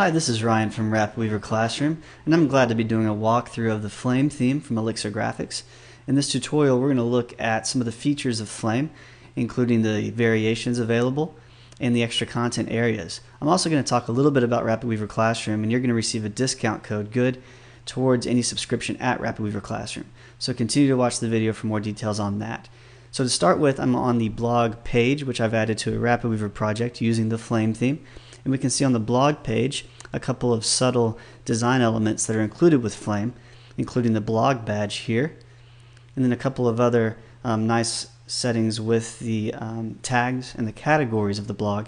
Hi, this is Ryan from RapidWeaver Classroom, and I'm glad to be doing a walkthrough of the Flame theme from Elixir Graphics. In this tutorial, we're going to look at some of the features of Flame, including the variations available and the extra content areas. I'm also going to talk a little bit about RapidWeaver Classroom, and you're going to receive a discount code good towards any subscription at RapidWeaver Classroom. So continue to watch the video for more details on that. So to start with, I'm on the blog page, which I've added to a RapidWeaver project using the Flame theme. And we can see on the blog page a couple of subtle design elements that are included with Flame, including the blog badge here, and then a couple of other um, nice settings with the um, tags and the categories of the blog.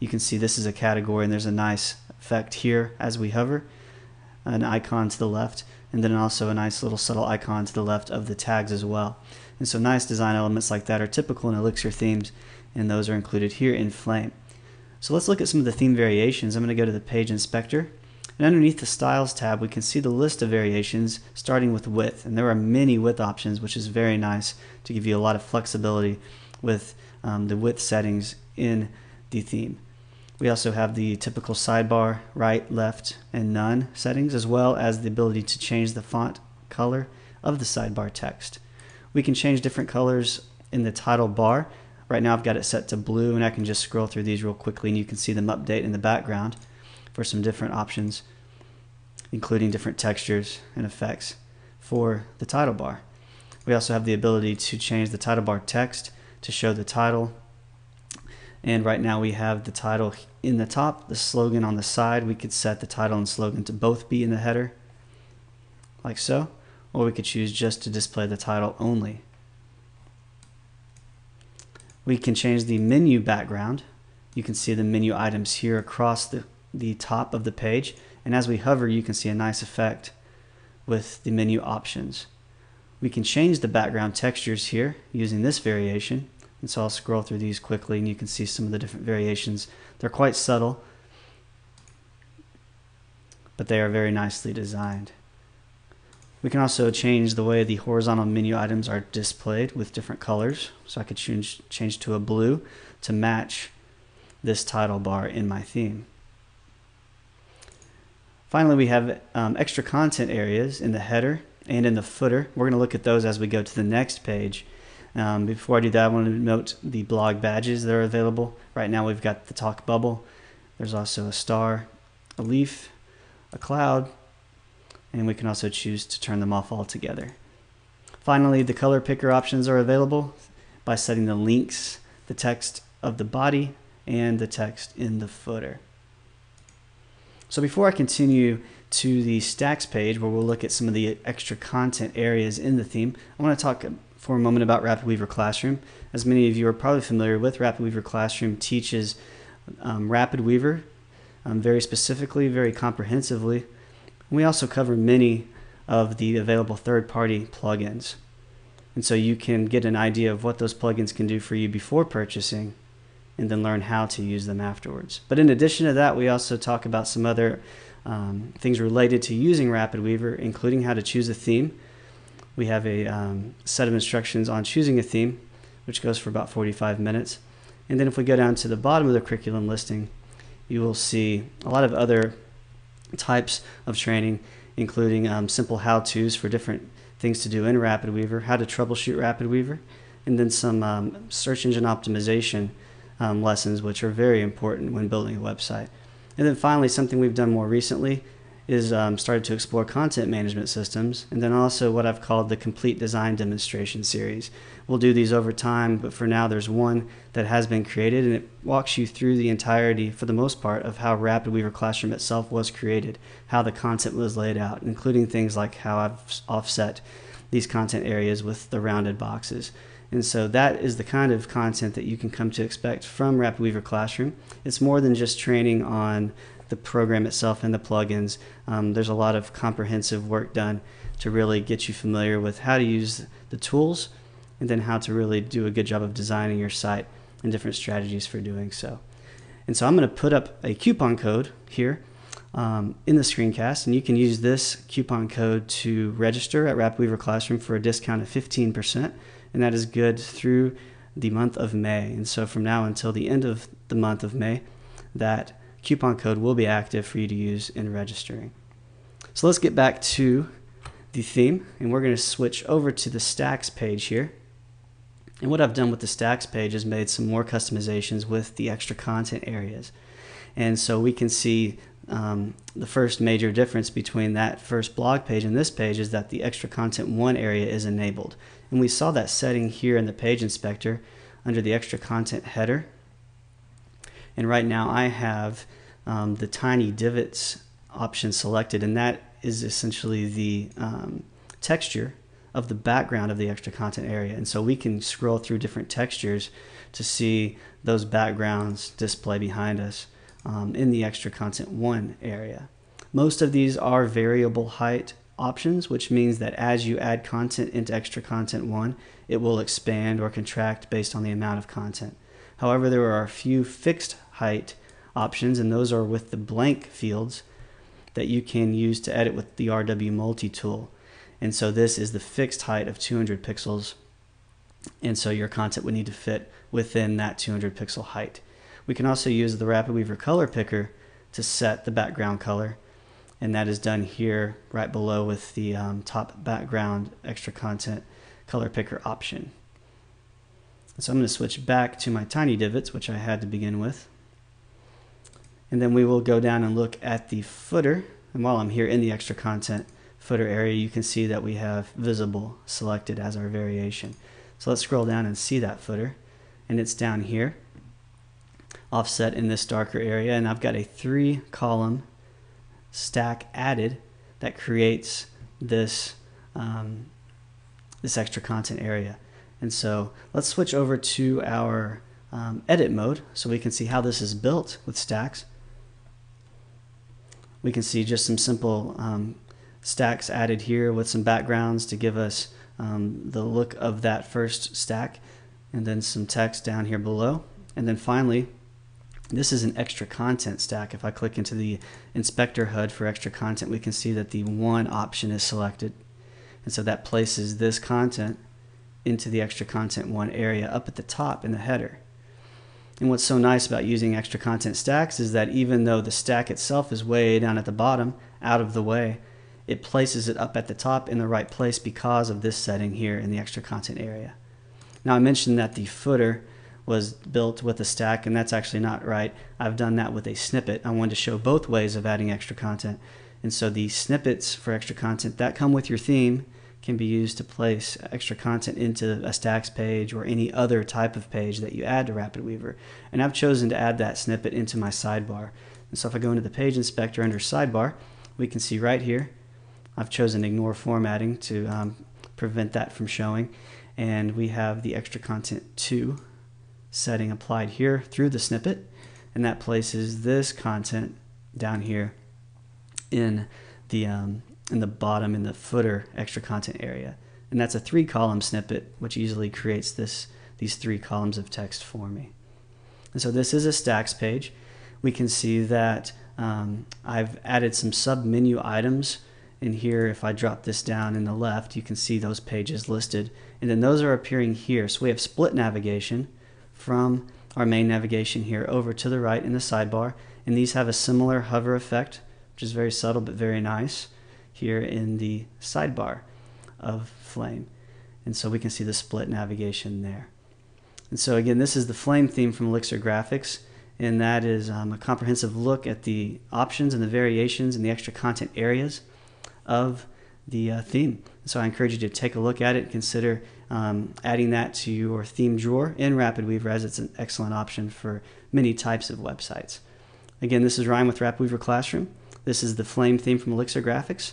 You can see this is a category and there's a nice effect here as we hover, an icon to the left, and then also a nice little subtle icon to the left of the tags as well. And so nice design elements like that are typical in Elixir themes, and those are included here in Flame. So let's look at some of the theme variations. I'm going to go to the page inspector. And underneath the styles tab, we can see the list of variations starting with width. And there are many width options, which is very nice to give you a lot of flexibility with um, the width settings in the theme. We also have the typical sidebar, right, left, and none settings, as well as the ability to change the font color of the sidebar text. We can change different colors in the title bar Right now I've got it set to blue and I can just scroll through these real quickly and you can see them update in the background for some different options, including different textures and effects for the title bar. We also have the ability to change the title bar text to show the title. And right now we have the title in the top, the slogan on the side. We could set the title and slogan to both be in the header, like so. Or we could choose just to display the title only we can change the menu background. You can see the menu items here across the, the top of the page. And as we hover, you can see a nice effect with the menu options. We can change the background textures here using this variation. And so I'll scroll through these quickly and you can see some of the different variations. They're quite subtle, but they are very nicely designed. We can also change the way the horizontal menu items are displayed with different colors. So I could change, change to a blue to match this title bar in my theme. Finally, we have um, extra content areas in the header and in the footer. We're going to look at those as we go to the next page. Um, before I do that, I want to note the blog badges that are available. Right now, we've got the talk bubble. There's also a star, a leaf, a cloud, and we can also choose to turn them off altogether. Finally, the color picker options are available by setting the links, the text of the body, and the text in the footer. So before I continue to the stacks page where we'll look at some of the extra content areas in the theme, I want to talk for a moment about RapidWeaver Classroom. As many of you are probably familiar with, RapidWeaver Classroom teaches um, RapidWeaver um, very specifically, very comprehensively, we also cover many of the available third-party plugins. And so you can get an idea of what those plugins can do for you before purchasing and then learn how to use them afterwards. But in addition to that, we also talk about some other um, things related to using RapidWeaver, including how to choose a theme. We have a um, set of instructions on choosing a theme, which goes for about 45 minutes. And then if we go down to the bottom of the curriculum listing, you will see a lot of other types of training, including um, simple how-tos for different things to do in RapidWeaver, how to troubleshoot RapidWeaver, and then some um, search engine optimization um, lessons, which are very important when building a website. And then finally, something we've done more recently is um, started to explore content management systems, and then also what I've called the complete design demonstration series. We'll do these over time, but for now there's one that has been created, and it walks you through the entirety, for the most part, of how RapidWeaver Classroom itself was created, how the content was laid out, including things like how I've offset these content areas with the rounded boxes. And so that is the kind of content that you can come to expect from RapidWeaver Classroom. It's more than just training on the program itself and the plugins. Um, there's a lot of comprehensive work done to really get you familiar with how to use the tools and then how to really do a good job of designing your site and different strategies for doing so. And so I'm going to put up a coupon code here um, in the screencast, and you can use this coupon code to register at RapidWeaver Classroom for a discount of 15%, and that is good through the month of May. And so from now until the end of the month of May, that coupon code will be active for you to use in registering. So let's get back to the theme and we're going to switch over to the stacks page here. And what I've done with the stacks page is made some more customizations with the extra content areas. And so we can see um, the first major difference between that first blog page and this page is that the extra content one area is enabled. And we saw that setting here in the page inspector under the extra content header. And right now I have um, the tiny divots option selected and that is essentially the um, texture of the background of the extra content area. And so we can scroll through different textures to see those backgrounds display behind us um, in the extra content one area. Most of these are variable height options, which means that as you add content into extra content one, it will expand or contract based on the amount of content. However, there are a few fixed height options, and those are with the blank fields that you can use to edit with the RW Multi tool. And so this is the fixed height of 200 pixels. And so your content would need to fit within that 200 pixel height. We can also use the RapidWeaver color picker to set the background color. And that is done here right below with the um, top background extra content color picker option. So I'm going to switch back to my tiny divots, which I had to begin with. And then we will go down and look at the footer. And while I'm here in the extra content footer area, you can see that we have visible selected as our variation. So let's scroll down and see that footer. And it's down here, offset in this darker area. And I've got a three column stack added that creates this, um, this extra content area. And so let's switch over to our um, edit mode so we can see how this is built with stacks we can see just some simple um, stacks added here with some backgrounds to give us um, the look of that first stack and then some text down here below. And then finally, this is an extra content stack. If I click into the inspector HUD for extra content, we can see that the one option is selected. And so that places this content into the extra content one area up at the top in the header. And what's so nice about using extra content stacks is that even though the stack itself is way down at the bottom, out of the way, it places it up at the top in the right place because of this setting here in the extra content area. Now I mentioned that the footer was built with a stack and that's actually not right. I've done that with a snippet. I wanted to show both ways of adding extra content. And so the snippets for extra content that come with your theme can be used to place extra content into a stacks page or any other type of page that you add to RapidWeaver. And I've chosen to add that snippet into my sidebar. And so if I go into the page inspector under sidebar, we can see right here, I've chosen ignore formatting to um, prevent that from showing. And we have the extra content 2 setting applied here through the snippet. And that places this content down here in the um, in the bottom in the footer extra content area. And that's a three column snippet, which easily creates this these three columns of text for me. And so this is a stacks page. We can see that um, I've added some sub menu items in here. If I drop this down in the left, you can see those pages listed. And then those are appearing here. So we have split navigation from our main navigation here over to the right in the sidebar. And these have a similar hover effect, which is very subtle but very nice here in the sidebar of Flame. And so we can see the split navigation there. And so again, this is the Flame theme from Elixir Graphics, and that is um, a comprehensive look at the options and the variations and the extra content areas of the uh, theme. So I encourage you to take a look at it consider um, adding that to your theme drawer in RapidWeaver as it's an excellent option for many types of websites. Again, this is Ryan with RapidWeaver Classroom. This is the Flame theme from Elixir Graphics